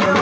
you.